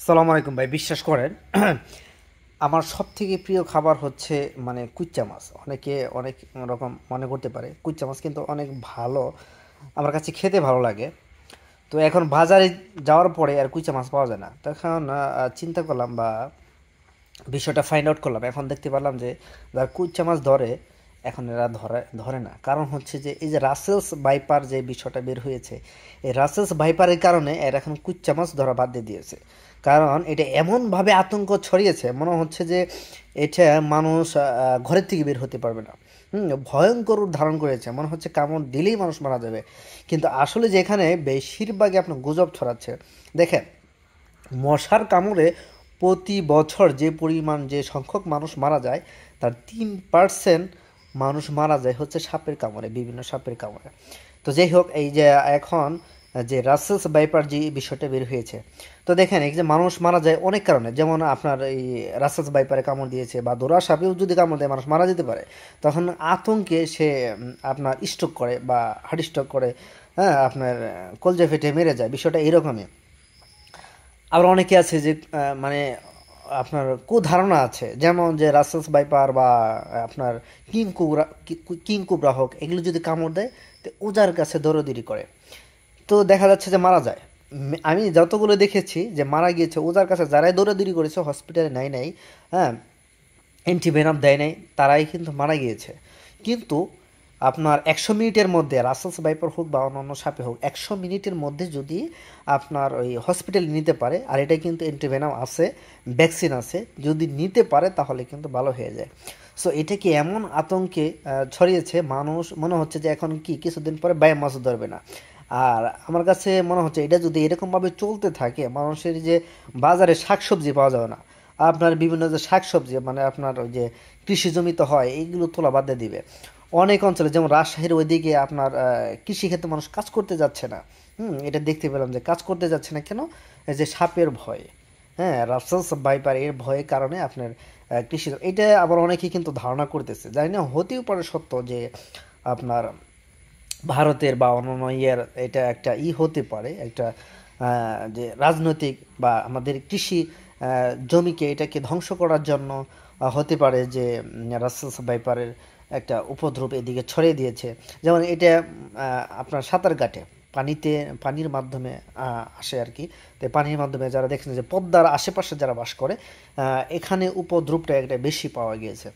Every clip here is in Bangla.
সালাম আলাইকুম ভাই, বিশ্বাস করেন, আমার সব থেকে প্রিয় খাবার হচ্ছে মানে কুচ্চা মাছ। অনেকে অনেক রকম মনে করতে পারে কুচ্চা মাছ কিন্তু অনেক ভালো, আমার কাছে খেতে ভালো লাগে। তো এখন বাজারে যাওয়ার পরে আর কুচা মাছ পাওয়া যায় না। তখন চিন্তা করলাম বা বিষয়টা ফাইন্ড আউট করলাম। এখন দেখতে পারলাম যে, যারা কুচ্চা মাছ ধরে, এখন এরা ধরে ধরে না। কারণ হচ্ছে যে, এই যে রাসেলস বাইপার যে বিষয়টা বের হয়েছে, এই রাসেলস বাইপারের কারণে এরা এখন কুচ্চা মাছ ধরা বাদ দিয়ে দিয়েছে। কারণ এটা এমনভাবে আতঙ্ক ছড়িয়েছে, মনে হচ্ছে যে এটা মানুষ ঘরের থেকে বের হতে পারবে না। ভয়ঙ্কর ধারণ করেছে, মনে হচ্ছে কামড় দিলেই মানুষ মারা যাবে। কিন্তু আসলে যেখানে বেশিরভাগই আপনার গুজব ছড়াচ্ছে, দেখেন, মশার কামড়ে প্রতি বছর যে পরিমাণ, যে সংখ্যক মানুষ মারা যায়, তার তিন পার্সেন্ট মানুষ মারা যায় হচ্ছে সাপের কামড়ে, বিভিন্ন সাপের কামড়ে। তো যাই হোক, এই যে এখন যে রাসেলস বাইপার যে বিষয়টা বের হয়েছে। তো দেখেন, এই যে মানুষ মারা যায় অনেক কারণে। যেমন আপনার এই রাসেলস বাইপারে কামড় দিয়েছে বা দোরা সাপেও যদি কামড় দেয়, মানুষ মারা যেতে পারে। তখন আতঙ্কে সে আপনার স্ট্রোক করে বা হার্ট স্ট্রোক করে হ্যাঁ আপনার কলজা ফেটে মেরে যায়। বিষয়টা এরকমই। আবার অনেকে আছে যে মানে আপনার কুধারণা আছে। যেমন যে রাসেলস বাইপার বা আপনার কিং কুবরা কিং কুবরা হোক, এগুলো যদি কামড় দেয়, তো ওজার কাছে দৌড়দৌড়ি করে। তো দেখা যাচ্ছে যে মারা যায়। আমি যতগুলো দেখেছি যে মারা গিয়েছে, ওজার কাছে যারাই দৌড়াদৌড়ি করেছে হসপিটালে নাই নাই হ্যাঁ অ্যান্টিভেনাম দেয় নাই, তারাই কিন্তু মারা গিয়েছে। কিন্তু আপনার একশো মিনিটের মধ্যে রাসেলস বাইপার হোক বা অন্যান্য সাপে হোক, একশো মিনিটের মধ্যে যদি আপনার ওই হসপিটালে নিতে পারে, আর এটা কিন্তু অ্যান্টিভেনাম আছে ভ্যাকসিন আছে, যদি নিতে পারে তাহলে কিন্তু ভালো হয়ে যায়। সো এটা কি এমন আতঙ্কে ছড়িয়েছে? মানুষ মনে হচ্ছে যে এখন কি, কিছুদিন পরে মাছ ধরবে না। আর আমার কাছে মনে হচ্ছে এটা যদি এরকমভাবে চলতে থাকে, মানুষের যে বাজারে শাকসবজি পাওয়া যাবে না, আপনার বিভিন্ন যে শাকসবজি মানে আপনার ওই যে কৃষি জমিতে হয়, এইগুলো তোলা বাদ দিয়ে দিবে। অনেক অঞ্চলে যেমন রাজশাহীর ওইদিকে আপনার কৃষিক্ষেত্রে মানুষ কাজ করতে যাচ্ছে না। হুম, এটা দেখতে পেলাম যে কাজ করতে যাচ্ছে না কেন? এই যে সাপের ভয়ে। হ্যাঁ রাসেলস ভাইপার এর ভয়ের কারণে আপনার কৃষি এটা আবার অনেকেই কিন্তু ধারণা করতেছে। জানি না, হতেও পারে সত্য যে আপনার ভারতের বা অন্যান্য ইয়ের এটা একটা ই হতে পারে, একটা যে রাজনৈতিক বা আমাদের কৃষি জমিকে এটাকে ধ্বংস করার জন্য হতে পারে যে রাসেলস ভাইপারের একটা উপদ্রব এদিকে ছড়িয়ে দিয়েছে। যেমন এটা আপনার সাঁতার কাটে, পানিতে, পানির মাধ্যমে আসে আর কি। তো পানির মাধ্যমে যারা দেখছেন যে পদ্মার আশেপাশে যারা বাস করে এখানে উপদ্রবটা একটা বেশি পাওয়া গিয়েছে।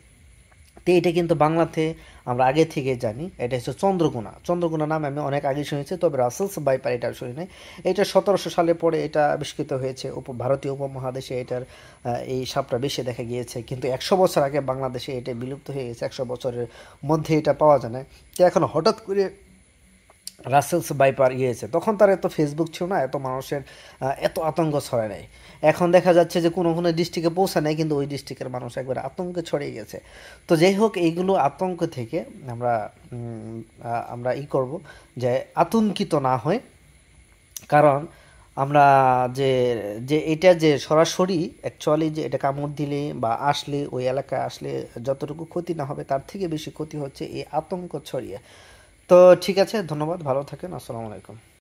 তো এটা কিন্তু বাংলাতে আমরা আগে থেকে জানি। এটা হচ্ছে চন্দ্রকোনা। চন্দ্রকোনা নাম আমি অনেক আগে শুনেছি, তবে রাসেলস বাইপার এটা শুনি নাই। এটা সতেরোশো সালে পরে এটা আবিষ্কৃত হয়েছে উপ, ভারতীয় উপমহাদেশে এটার এই সাপটা বেশি দেখা গিয়েছে। কিন্তু একশো বছর আগে বাংলাদেশে এটা বিলুপ্ত হয়ে গেছে, একশো বছরের মধ্যে এটা পাওয়া যায় না তো এখন হঠাৎ করে রাসেলস বাইপার ইয়েছে তখন তার এত ফেসবুক ছিল না, এত মানুষের এত আতঙ্ক ছড়ায় নাই। এখন দেখা যাচ্ছে যে কোনো কোনো ডিস্ট্রিক্টে পৌঁছা নেই, কিন্তু ওই ডিস্ট্রিক্টের মানুষ একবার আতঙ্কে ছড়িয়ে গেছে। তো যাই হোক, এইগুলো আতঙ্ক থেকে আমরা আমরা ই করব যে আতঙ্কিত না হয় কারণ আমরা যে যে এটা যে সরাসরি অ্যাকচুয়ালি যে এটা কামড় দিলে বা আসলে ওই এলাকায় আসলে যতটুকু ক্ষতি না হবে, তার থেকে বেশি ক্ষতি হচ্ছে এই আতঙ্ক ছড়িয়ে। তো ঠিক আছে ধন্যবাদ ভালো থাকেন আসসালামু আলাইকুম।